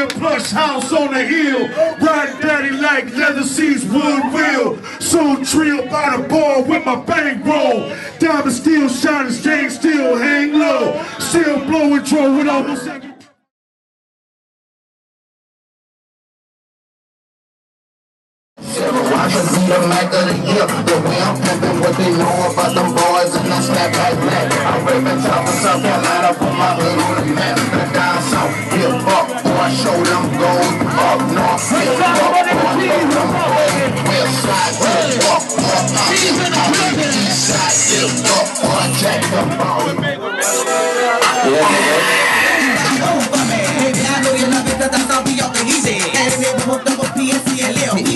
Live, plush house on the hill. Ride daddy like leather seats, wood wheel. So trill by the bar with my bank roll. Diamond still shining, chain still hang low. Still blowing draw with almost I can see the Mac of the year. The way I'm pimping, what they know about them boys, and I snap back black. I'm rapping top of South Carolina, put my hood on the map. The down south, hip hop, boy, show them gold. Up north, hip hop, boy, show them gold. West side, hip hop, boy, I'm east side, hip hop, boy, jack the ball. Baby, I know you love it, that's how we all the easy. And we will double P and C and Lil.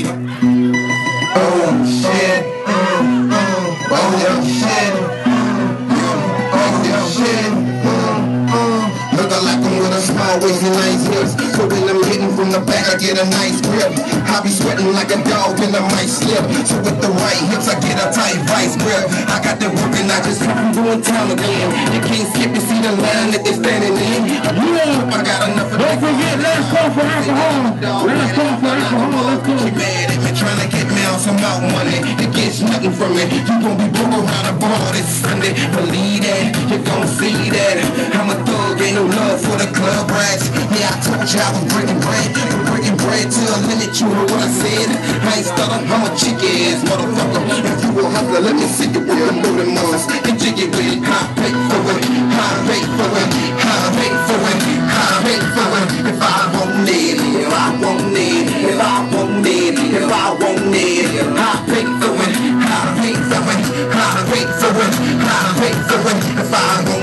Get a nice grip. I be sweating like a dog and I might slip. So with the right hips, I get a tight vice grip. I got the work and I just keep doing time again. You can't skip to see the line that they standing in. I got enough of Don't forget, let's go for alcohol. Let's go for alcohol. Let's go. she mad at me trying to get me on some out money. It gets nothing from it. You gon' be broke around the bar this Sunday. Believe that, you gon' see that. I'm a thug, ain't no love for the club rats. Yeah, I told you I was breaking bread. I'm breaking bread to a limit, you heard what I said. I ain't stutter, I'm a chick ass motherfucker. If you a hustler, let me see you with them loaded muscles. And jiggy with it, high pay for it, high pay for it, high pay for it, high pay for it. If I want if I want if I want if I want high pay for it, high pay for it, high pay for it, high pay for it. If I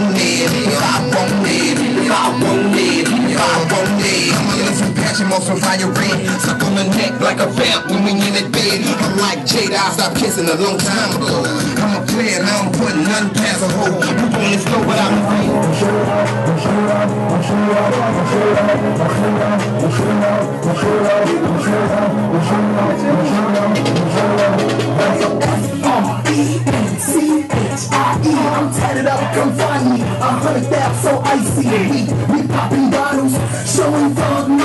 more some fire red. Suck on the neck like a vamp when we in bed. I'm like Jada, I stopped kissing a long time ago. I'm a player, and I don't put nothing past a hoe. Move on this flow, but I'm free. R-E-N-C-H-I-E I'm tatted up, come find me A hundred so icy We, we popping bottles Showing thug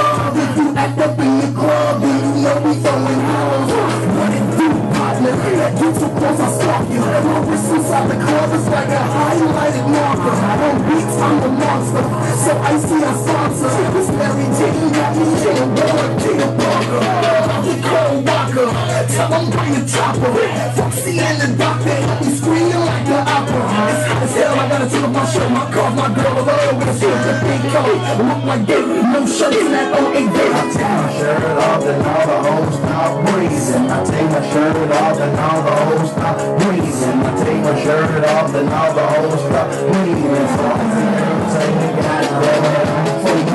we throwing hoes What it do, partner? Get too close, I stalk you My wrist inside the club is like a highlighted marker On beats, I'm the monster So I sponsor This Mary Jane got me in Ward, Peter Parker I'm the cold walker. Tell them bring the chopper. Foxy and the doctor. We screaming like the opera. It's hot as hell, I gotta take off my shirt. My car, my girl, I love with a silver pink coat. Look like this, no shirts in that 08 day. I take my shirt off and all the hoes stop breathing. I take my shirt off and all the hoes stop breathing. I take my shirt off and all the hoes stop breathing. So I see them say they got it. Take my shirt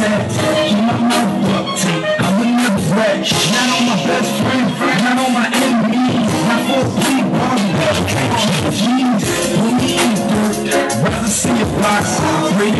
Not on my best friend, not on my enemies, not for a big body. Jeez, when we in dirt, rather see a box. Pray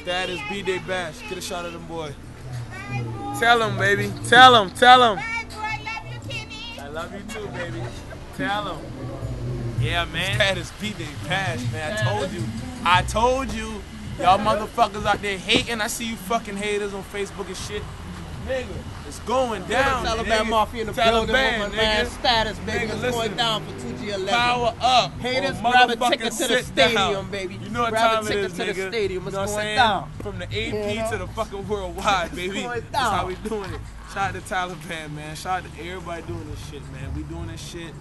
Status B-Day Bash. Get a shot of them boy. Tell him, baby. Tell him. Tell him. I love you too, baby. Tell him. Yeah, man. Status beat they pass, man. I told you. I told you. Y'all motherfuckers out there hating. I see you fucking haters on Facebook and shit. Nigga, it's going down. Taliban nigga. Mafia in the Taliban, building with my man nigga. status, baby. Nigga, It's listen. going down for 2G11. Power up. Haters, grab a ticket to the stadium, down. baby. You know what Grab time it ticket is, to the nigga. stadium. It's you know going saying? down. From the AP know? to the fucking worldwide, baby. It's going That's how we doing it. Shout out to Taliban, man. Shout out to everybody doing this shit, man. We doing this shit.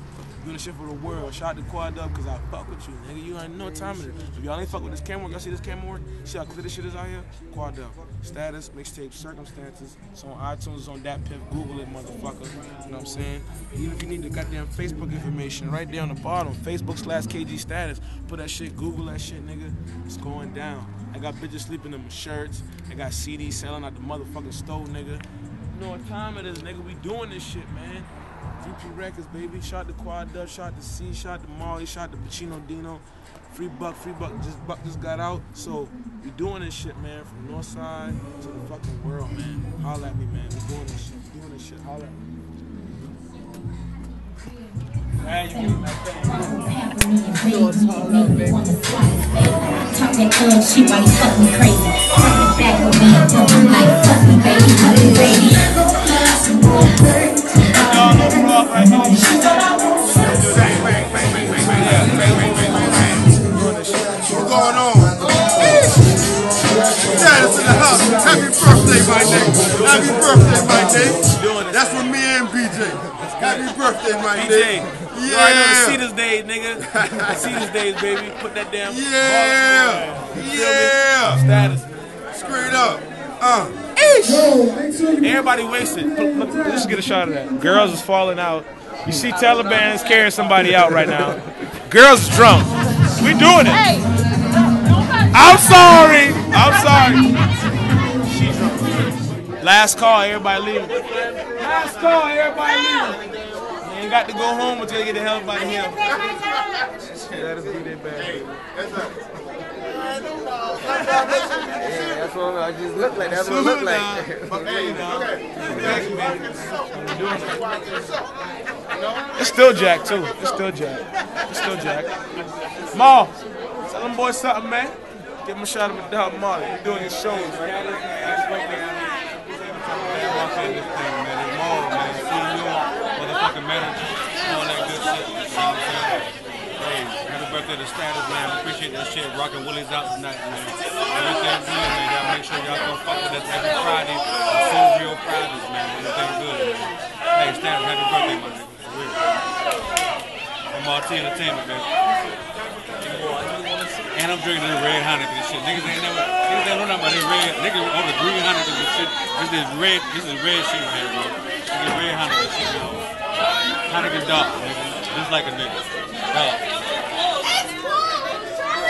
Doing this shit for the world. Shout out to Quad Dub, cause I fuck with you, nigga. You ain't what time it is. If y'all ain't fuck with this camera y'all see this camera work? See how clear this shit is out here? Quad Dub. Status, mixtape, circumstances. It's on iTunes, it's on that piff. Google it, motherfucker. You know what I'm saying? Even if you need the goddamn Facebook information, right there on the bottom, Facebook slash KG status. Put that shit, Google that shit, nigga. It's going down. I got bitches sleeping in my shirts. I got CDs selling out the motherfucking store, nigga. You know what time it is, nigga. We doing this shit, man. VP Records, baby. Shot the Quad Dub, shot the C, shot the Molly, shot the Pacino Dino. Free Buck, Free Buck just Buck just got out. So we doing this shit, man, from north side to the fucking world, man. Holla at me, man. We doing this shit. We doing this shit. Holla at me. Man, you getting that thing. Talk that thug shit while you fuck me crazy. Bring it back with me, don't like fuck me, baby, fuck me, baby. And BJ. Happy birthday, my BJ. nigga. You already know the Yeah. Cedars days, nigga. Cedars days, baby. Put that damn. Yeah. You feel me? Yeah. Status. Straight up. Uh. Everybody wasted. Look, look, let's just get a shot of that. Girls is falling out. You see Taliban is carrying somebody out right now. Girls is drunk. We doing it. I'm sorry. I'm sorry. She drunk. Last call, everybody leaving. Last call, everybody leaving. You ain't got to go home until you get the hell out of here. That is be that bad. That's what I just look like. That's what it look like. It's still Jack too. It's still Jack. It's still Jack. Ma, tell them boys something, man. Give them a shot of a dog, Molly. You doing your shows, man. motherfucking manager, all that good shit. You know what I'm saying? Hey, happy birthday to Status, man. Appreciate that shit. Rocking Willie's out tonight, man. Everything good, man. Y'all make sure y'all come fuck with us every Friday. Full Fridays, man. Everything good, man. Hey, Status, happy birthday, nigga. For real. MRT Entertainment, man. And I'm drinking this red Heineken and shit. Niggas ain't never, niggas ain't know nothing about this red. Niggas on the green Heineken and shit. This is red, this is red shit, man, bro. This is red Heineken shit, man. Heineken dark, nigga. Just like a nigga. Dog.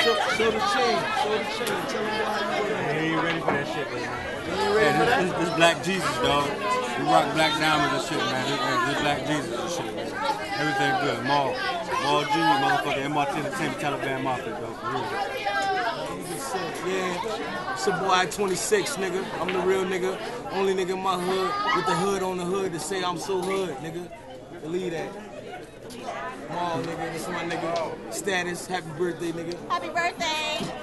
Show, show the chain. Show the chain. Tell them how you doing. They ain't ready for that shit, man. Yeah, this, this, this Black Jesus, dog. We rock black diamonds and shit, man. This, man, this Black Jesus and shit, man. Everything good. Maul. Maul G, motherfucker. MRT Entertainment, Taliban Mafia, dog. For real. Yeah, it's your boy 26, nigga. I'm the real nigga. Only nigga in my hood with the hood on the hood to say I'm so hood, nigga. Believe that. Maul, nigga. This is my nigga. Status. Happy birthday, nigga. Happy birthday.